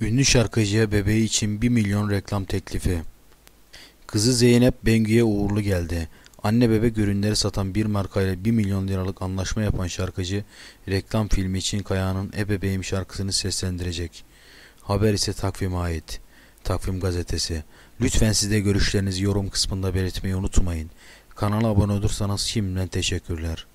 Ünlü şarkıcıya bebeği için 1 milyon reklam teklifi. Kızı Zeynep Bengü'ye uğurlu geldi. Anne bebek ürünleri satan bir markayla 1 milyon liralık anlaşma yapan şarkıcı reklam filmi için Kaya'nın Ebebeğim şarkısını seslendirecek. Haber ise takvime ait. Takvim gazetesi. Lütfen siz de görüşlerinizi yorum kısmında belirtmeyi unutmayın. Kanala abone olursanız şimdiden teşekkürler.